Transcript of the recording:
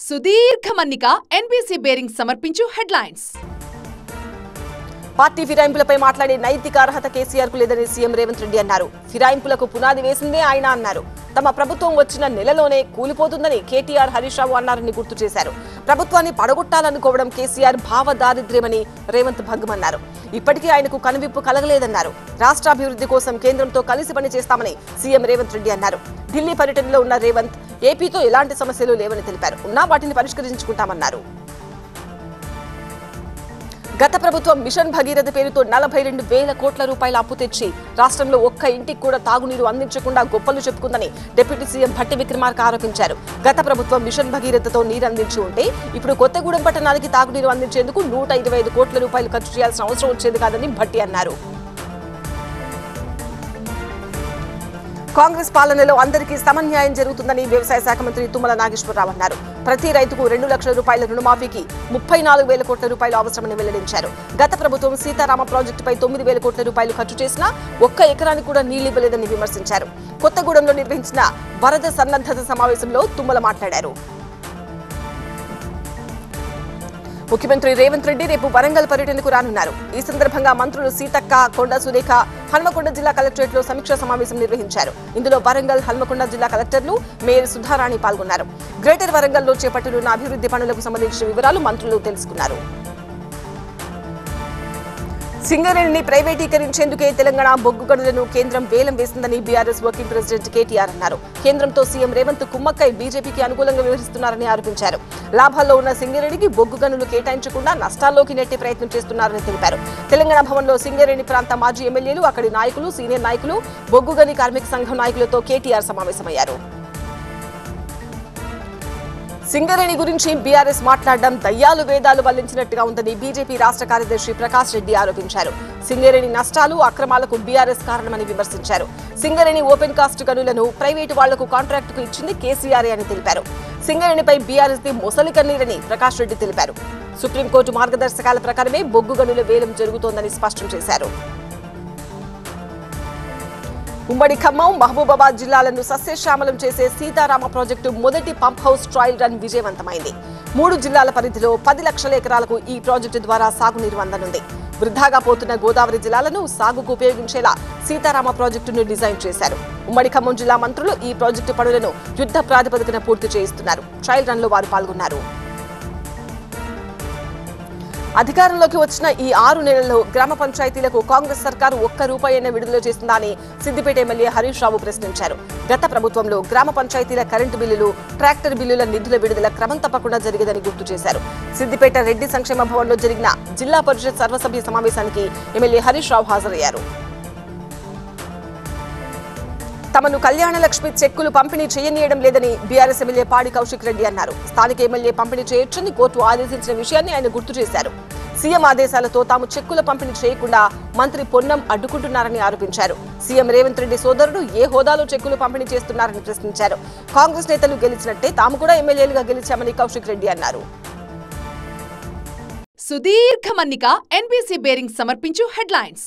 సుదీర్ఘ మన్నిక NBC bearing సమర్పించు హెడ్లైన్స్. పార్టీ ఫిరాయింపులపై మాట్లాడే నైతిక అర్హత కేసీఆర్కు లేదని సీఎం రేవంత్ రెడ్డి అన్నారు. ఫిరాయింపులకు పునాది వేసిందే ఆయన అన్నారు. తమ ప్రభుత్వం వచ్చిన నెలలోనే కూలిపోతుందని కేటీఆర్ హరీష్ రావు అన్నారని గుర్తు చేశారు. ప్రభుత్వాన్ని పడగొట్టాలనుకోవడం కేసీఆర్ భావ దారిద్ర్యమని రేవంత్ భగ్గమన్నారు ఇప్పటికీ ఆయనకు కనువిప్పు కలగలేదన్నారు. రాష్ట్రాభివృద్ధి కోసం కేంద్రంతో కలిసి పనిచేస్తామని సీఎం రేవంత్ రెడ్డి అన్నారు. ఢిల్లీ పర్యటనలో ఉన్న రేవంత్ ఏపీతో ఎలాంటి సమస్యలు లేవని తెలిపారు. ఉన్నా వాటిని పరిష్కరించుకుంటామన్నారు. గత ప్రభుత్వం మిషన్ భగీరథ పేరుతో నలభై రెండు వేల కోట్ల రూపాయల అప్పు తెచ్చి రాష్ట్రంలో ఒక్క ఇంటికి కూడా తాగునీరు అందించకుండా గొప్పలు చెప్పుకుందని డిప్యూటీ సీఎం భట్టి విక్రమార్క ఆరోపించారు. గత ప్రభుత్వం మిషన్ భగీరథతో నీరు అందించి ఉంటే ఇప్పుడు కొత్తగూడెం పట్టణానికి తాగునీరు అందించేందుకు నూట ఇరవై ఐదు కోట్ల రూపాయలు ఖర్చు చేయాల్సిన అవసరం వచ్చేది కాదని భట్టి అన్నారు. కాంగ్రెస్ పాలనలో అందరికీ సమన్యాయం జరుగుతుందని వ్యవసాయ శాఖ మంత్రి తుమ్మల నాగేశ్వరరావు అన్నారు. ప్రతి రైతుకు రెండు లక్షల రూపాయల రుణమాఫీకి ముప్పై నాలుగు వేల కోట్ల రూపాయలు అవసరమని వెల్లడించారు. గత ప్రభుత్వం సీతారామ ప్రాజెక్టుపై తొమ్మిది వేల కోట్ల రూపాయలు ఖర్చు చేసినా ఒక్క ఎకరానికి కూడా నీళ్ళివ్వలేదని విమర్శించారు. కొత్తగూడెంలో నిర్వహించిన వరద సన్నద్ధత సమావేశంలో తుమ్మల మాట్లాడారు. ముఖ్యమంత్రి రేవంత్ రెడ్డి రేపు వరంగల్ పర్యటనకు రానున్నారు. ఈ సందర్భంగా మంత్రులు సీతక్క కొండ సురేఖ హన్మకొండ జిల్లా కలెక్టరేట్లో సమీక్షా సమావేశం నిర్వహించారు. ఇందులో వరంగల్ హన్మకొండ జిల్లా కలెక్టర్లు మేయర్ సుధారాణి పాల్గొన్నారు. గ్రేటర్ వరంగల్లో చేపట్టనున్న అభివృద్ధి పనులకు సంబంధించిన వివరాలు మంత్రులు తెలుసుకున్నారు. సింగరేణిని ప్రైవేటీకరించేందుకే తెలంగాణ బొగ్గు గనులను కేంద్రం వేలం వేసిందని బీఆర్ఎస్ వర్కింగ్ ప్రెసిడెంట్ కేటీఆర్ అన్నారు. కేంద్రంతో సీఎం రేవంత్ కుమ్మక్కై బీజేపీకి అనుకూలంగా వ్యవహరిస్తున్నారని ఆరోపించారు. లాభాల్లో ఉన్న సింగరేణికి బొగ్గు గనులు కేటాయించకుండా నష్టాల్లోకి నెట్టే ప్రయత్నం చేస్తున్నారని తెలిపారు. తెలంగాణ భవన్లో సింగరేణి ప్రాంత మాజీ ఎమ్మెల్యేలు అక్కడి నాయకులు సీనియర్ నాయకులు బొగ్గు గని కార్మిక సంఘం నాయకులతో కేటీఆర్ సమావేశమయ్యారు. సింగరేణి గురించి బీఆర్ఎస్ మాట్లాడడం దయ్యాలు వేదాలు వల్లించినట్టుగా ఉందని బీజేపీ రాష్ట్ర కార్యదర్శి ప్రకాష్ రెడ్డి ఆరోపించారు. సింగరేణి నష్టాలు అక్రమాలకు బీఆర్ఎస్ కారణమని విమర్శించారు. సింగరేణి ఓపెన్ కాస్ట్ గనులను ప్రైవేటు వాళ్ళకు కాంట్రాక్టుకు ఇచ్చింది కేసీఆర్ అని తెలిపారు. సింగరేణిపై బీఆర్ఎస్ ది మొసలి కన్నీరని ప్రకాష్ రెడ్డి తెలిపారు. సుప్రీంకోర్టు మార్గదర్శకాల ప్రకారమే బొగ్గు గనుల వేలం జరుగుతోందని స్పష్టం చేశారు. ఉమ్మడి ఖమ్మం మహబూబాబాద్ జిల్లాలను సస్యశ్యామలం చేసే సీతారామ ప్రాజెక్టు మొదటి పంప్ హౌస్ ట్రయల్ రన్ విజయవంతమైంది. మూడు జిల్లాల పరిధిలో పది లక్షల ఎకరాలకు ఈ ప్రాజెక్టు ద్వారా సాగునీరు అందనుంది. వృద్ధాగా పోతున్న గోదావరి జిల్లాలను సాగుకు ఉపయోగించేలా సీతారామ ప్రాజెక్టును డిజైన్ చేశారు. ఉమ్మడి ఖమ్మం జిల్లా మంత్రులు ఈ ప్రాజెక్టు పనులను యుద్ధ ప్రాతిపదికన పూర్తి చేయిస్తున్నారు. ట్రయల్ రన్లో వారు పాల్గొన్నారు. అధికారంలోకి వచ్చిన ఈ ఆరు నెలల్లో గ్రామ పంచాయతీలకు కాంగ్రెస్ సర్కారు ఒక్క రూపాయైనా విడుదల చేసిందని సిద్దిపేట ఎమ్మెల్యే హరీష్ రావు ప్రశ్నించారు. గత ప్రభుత్వంలో గ్రామ పంచాయతీల కరెంటు బిల్లులు ట్రాక్టర్ బిల్లుల నిధుల విడుదల క్రమం తప్పకుండా జరిగేదని గుర్తు చేశారు. సిద్దిపేట రెడ్డి సంక్షేమ భవన్లో జరిగిన జిల్లా పరిషత్ సర్వసభ్య సమావేశానికి ఎమ్మెల్యే హరీష్ రావు హాజరయ్యారు. తమను కళ్యాణ లక్ష్మి చెక్కులు పంపిణీ చేయనీయడం లేదని బీఆర్ఎస్ ఎమ్మెల్యే పాడి కౌశిక్ రెడ్డి అన్నారు. స్థానిక ఎమ్మెల్యే పంపిణీ చేయొచ్చని కోర్టు ఆదేశించిన విషయాన్ని ఆయన గుర్తు చేశారు. సీఎం ఆదేశాలతో తాము చెక్కుల పంపిణీ చేయకుండా మంత్రి పొన్నం అడ్డుకుంటున్నారని ఆరోపించారు. సీఎం రేవంత్ రెడ్డి సోదరుడు ఏ హోదాలో చెక్కులు పంపిణీ చేస్తున్నారని ప్రశ్నించారు. కాంగ్రెస్ నేతలు గెలిచినట్టే తాము కూడా ఎమ్మెల్యేలుగా గెలిచామని కౌశిక్ రెడ్డి అన్నారు. సుదీర్ఘ మన్నిక ఎన్బీసీ బేరింగ్ సమర్పించు హెడ్లైన్స్.